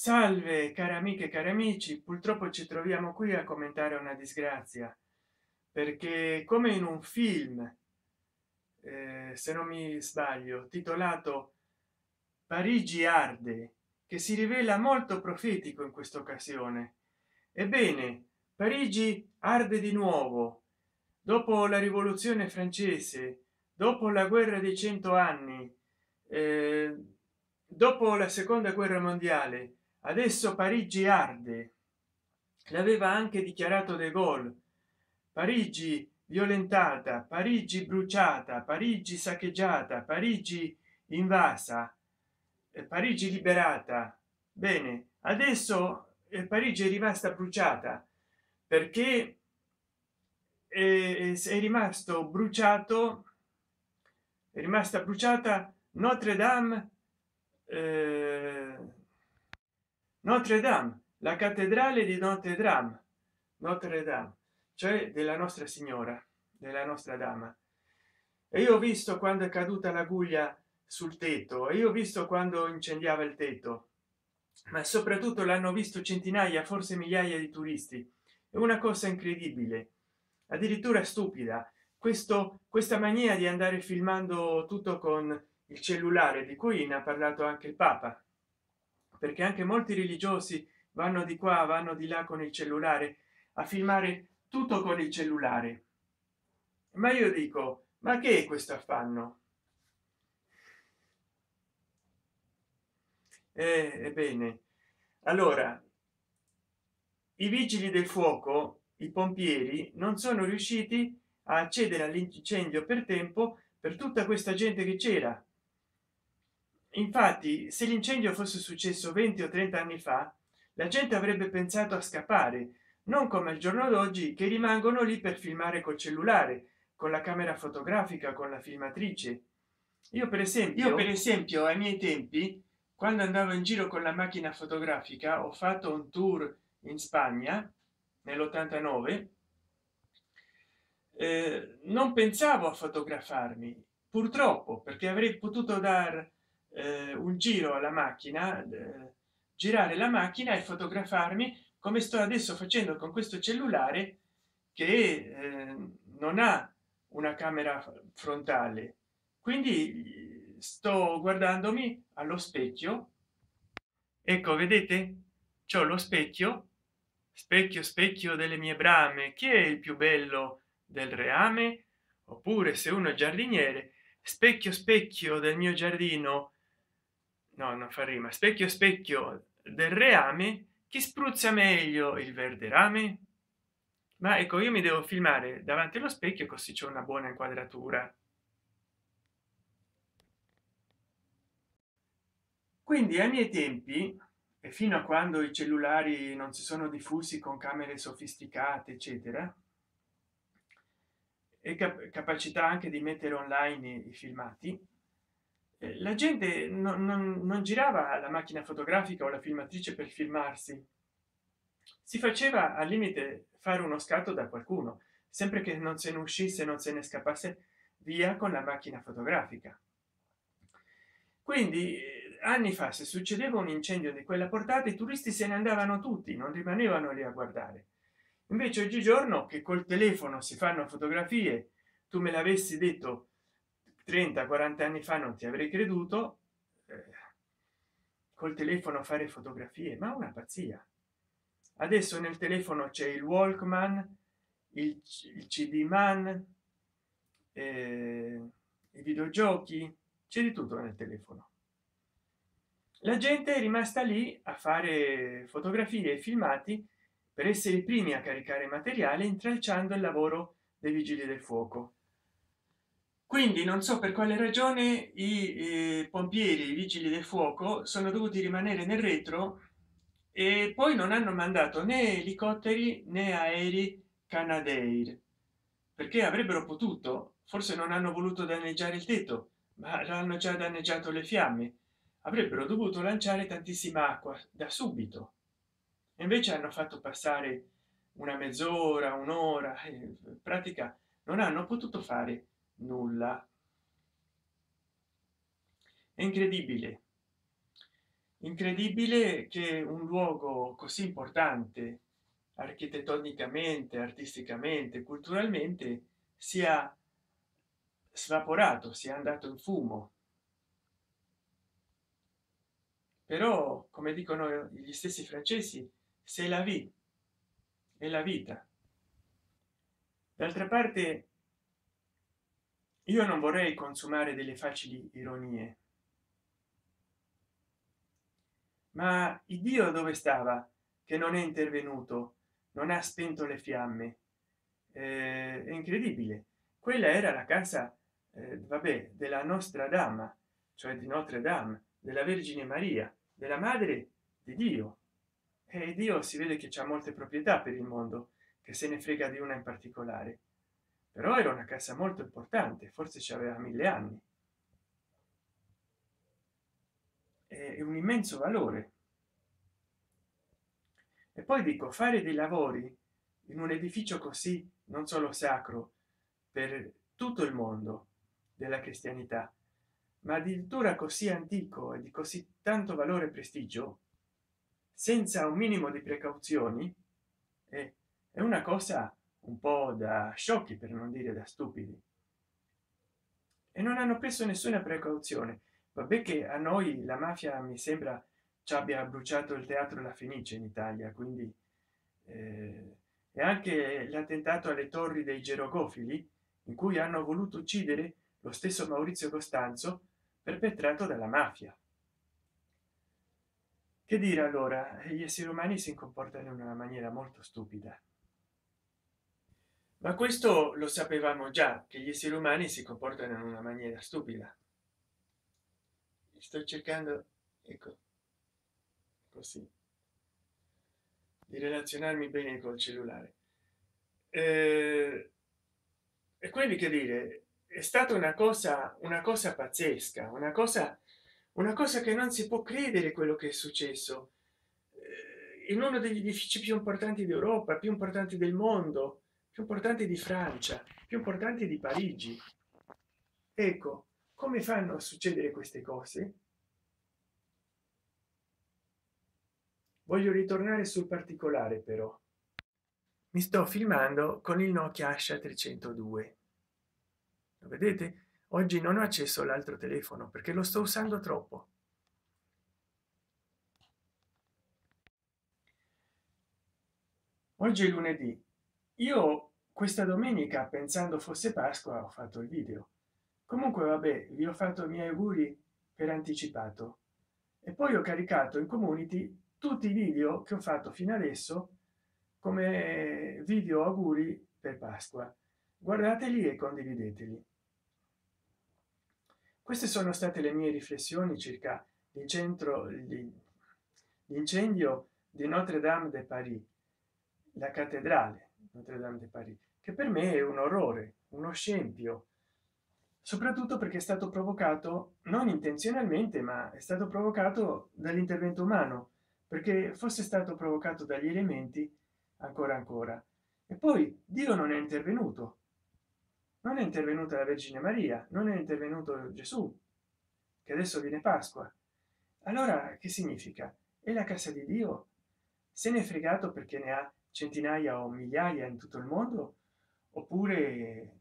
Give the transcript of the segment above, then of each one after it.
salve cari amiche cari amici. Purtroppo ci troviamo qui a commentare una disgrazia. Perché come in un film eh, se non mi sbaglio titolato parigi arde che si rivela molto profetico in questa occasione. Ebbene parigi arde di nuovo. Dopo la rivoluzione francese dopo la guerra dei cento anni eh, dopo la seconda guerra mondiale adesso parigi arde. L'aveva anche dichiarato de gaulle. Parigi violentata parigi bruciata parigi saccheggiata parigi invasa parigi liberata. Bene adesso parigi è rimasta bruciata perché è, è rimasto bruciato è rimasta bruciata notre dame eh, notre dame la cattedrale di notre dame notre dame cioè della nostra signora della nostra dama. E io ho visto quando è caduta l'aguglia sul tetto e io ho visto quando incendiava il tetto. Ma soprattutto l'hanno visto centinaia forse migliaia di turisti. È una cosa incredibile addirittura stupida. Questo questa mania di andare filmando tutto con il cellulare di cui ne ha parlato anche il papa perché anche molti religiosi vanno di qua vanno di là con il cellulare a filmare tutto con il cellulare. Ma io dico ma che è questo affanno? Eh, ebbene. Allora i vigili del fuoco i pompieri non sono riusciti a accedere all'incendio per tempo per tutta questa gente che c'era infatti se l'incendio fosse successo 20 o 30 anni fa la gente avrebbe pensato a scappare non come al giorno d'oggi che rimangono lì per filmare col cellulare con la camera fotografica con la filmatrice. Io per esempio io per esempio ai miei tempi quando andavo in giro con la macchina fotografica ho fatto un tour in spagna nell'89 eh, non pensavo a fotografarmi purtroppo perché avrei potuto dar eh, un giro alla macchina eh, girare la macchina e fotografarmi come sto adesso facendo con questo cellulare che eh, non ha una camera frontale. Quindi sto guardandomi allo specchio. Ecco vedete? C'ho lo specchio. Specchio specchio delle mie brame. Chi è il più bello del reame? Oppure se uno è giardiniere specchio specchio del mio giardino no non fa rima. Specchio specchio del reame chi spruzza meglio il verde rame ma ecco io mi devo filmare davanti allo specchio così c'è una buona inquadratura. Quindi ai miei tempi e fino a quando i cellulari non si sono diffusi con camere sofisticate eccetera e cap capacità anche di mettere online i, filmati la gente non, non, non girava la macchina fotografica o la filmatrice per filmarsi. Si faceva al limite fare uno scatto da qualcuno sempre che non se ne uscisse non se ne scappasse via con la macchina fotografica. Quindi anni fa se succedeva un incendio di quella portata i turisti se ne andavano tutti non rimanevano lì a guardare. Invece oggigiorno che col telefono si fanno fotografie tu me l'avessi detto 30 40 anni fa non ti avrei creduto eh, col telefono fare fotografie ma una pazzia. Adesso nel telefono c'è il walkman il, il cd man eh, i videogiochi c'è di tutto nel telefono. La gente è rimasta lì a fare fotografie e filmati per essere i primi a caricare materiale intralciando il lavoro dei vigili del fuoco quindi non so per quale ragione i pompieri i vigili del fuoco sono dovuti rimanere nel retro e poi non hanno mandato né elicotteri né aerei canadair perché avrebbero potuto. Forse non hanno voluto danneggiare il tetto ma l'hanno già danneggiato le fiamme. Avrebbero dovuto lanciare tantissima acqua da subito. Invece hanno fatto passare una mezz'ora un'ora in pratica non hanno potuto fare nulla. È incredibile. Incredibile che un luogo così importante architettonicamente artisticamente culturalmente sia svaporato sia andato in fumo. Però come dicono gli stessi francesi se la vi è la vita. D'altra parte io non vorrei consumare delle facili ironie. Ma il dio dove stava che non è intervenuto non ha spento le fiamme? Eh, è incredibile. Quella era la casa eh, vabbè della nostra dama cioè di notre dame della vergine maria della madre di dio. E dio si vede che c'è molte proprietà per il mondo che se ne frega di una in particolare però era una casa molto importante forse ci aveva mille anni. È un immenso valore. E poi dico fare dei lavori in un edificio così non solo sacro per tutto il mondo della cristianità ma addirittura così antico e di così tanto valore e prestigio senza un minimo di precauzioni è, una cosa un po da sciocchi per non dire da stupidi. E non hanno preso nessuna precauzione. Vabbè che a noi la mafia mi sembra ci abbia bruciato il teatro la fenice in italia quindi eh, e anche l'attentato alle torri dei gerogofili in cui hanno voluto uccidere lo stesso maurizio costanzo perpetrato dalla mafia. Che dire allora? Gli esseri umani si comportano in una maniera molto stupida ma questo lo sapevamo già che gli esseri umani si comportano in una maniera stupida. Sto cercando ecco così di relazionarmi bene col cellulare. Eh, e quindi che dire è stata una cosa una cosa pazzesca una cosa una cosa che non si può credere quello che è successo eh, in uno degli edifici più importanti d'europa più importanti del mondo più importanti di francia più importanti di parigi. Ecco come fanno a succedere queste cose? Voglio ritornare sul particolare però. Mi sto filmando con il nokia asha 302 lo vedete? Oggi non ho accesso all'altro telefono perché lo sto usando troppo. Oggi è lunedì io questa domenica pensando fosse pasqua ho fatto il video. Comunque vabbè vi ho fatto i miei auguri per anticipato. E poi ho caricato in community tutti i video che ho fatto fino adesso come video auguri per pasqua. Guardateli e condivideteli. Queste sono state le mie riflessioni circa il centro l'incendio di notre dame de paris la cattedrale notre dame de paris che per me è un orrore uno scempio soprattutto perché è stato provocato non intenzionalmente ma è stato provocato dall'intervento umano perché fosse stato provocato dagli elementi ancora ancora. E poi dio non è intervenuto. Non è intervenuta la vergine maria non è intervenuto gesù che adesso viene pasqua. Allora che significa? È la casa di dio? Se ne è fregato perché ne ha centinaia o migliaia in tutto il mondo oppure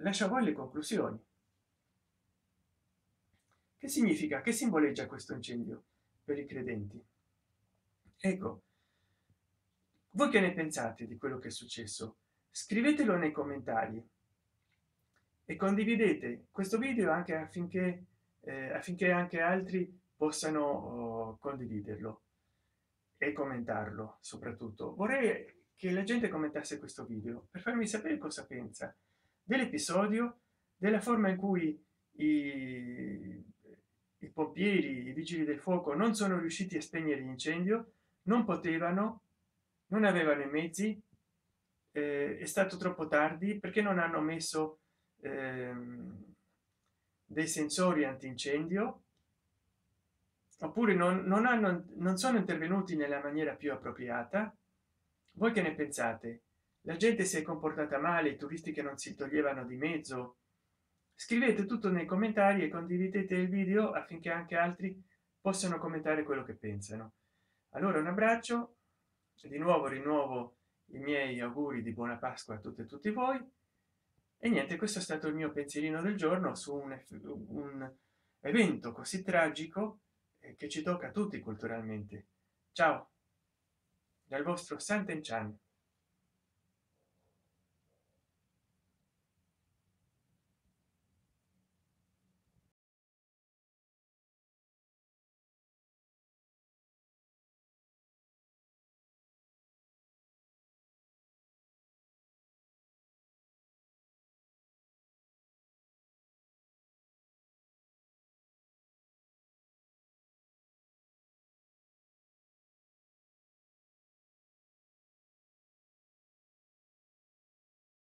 lascia voi le conclusioni. Che significa che simboleggia questo incendio per i credenti? Ecco voi che ne pensate di quello che è successo? Scrivetelo nei commentari e condividete questo video anche affinché eh, affinché anche altri possano oh, condividerlo e commentarlo soprattutto. Vorrei che la gente commentasse questo video per farmi sapere cosa pensa dell'episodio della forma in cui i, i pompieri i vigili del fuoco non sono riusciti a spegnere l'incendio non potevano non avevano i mezzi eh, è stato troppo tardi perché non hanno messo ehm, dei sensori antincendio oppure non, non hanno non sono intervenuti nella maniera più appropriata? Voi che ne pensate? La gente si è comportata male i turisti che non si toglievano di mezzo? Scrivete tutto nei commentari e condividete il video affinché anche altri possano commentare quello che pensano. Allora un abbraccio di nuovo rinnovo i miei auguri di buona pasqua a tutte e tutti voi. E niente questo è stato il mio pensierino del giorno su un, un evento così tragico che ci tocca a tutti culturalmente. Ciao dal vostro santen chan